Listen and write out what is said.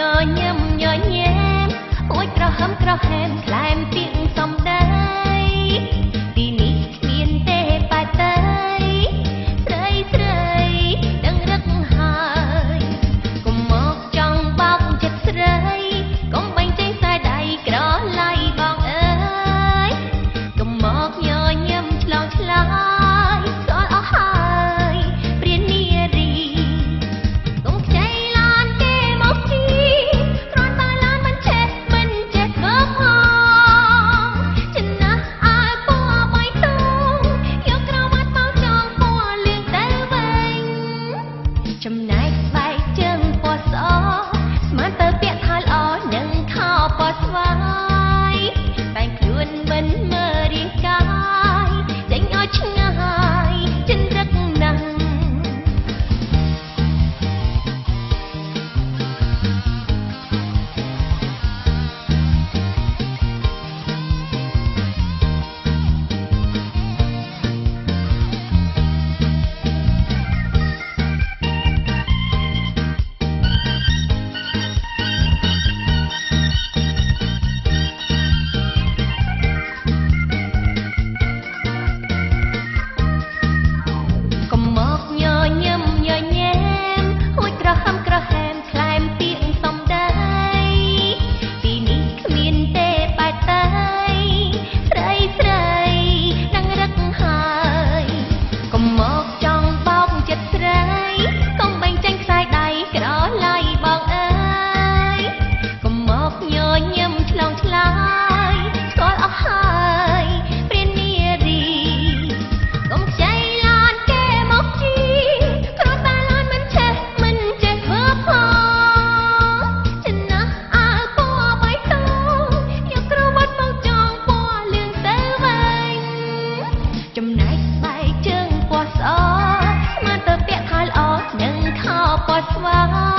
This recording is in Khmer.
ញញឹមញញែមអួចក្រហមក្រហែមក្លែមពីងសំដែង ចំណែកបែកជើងពណ៌ស្អស្មើទៅពាក់ខោល្អនឹងខោពណ៌ស្វា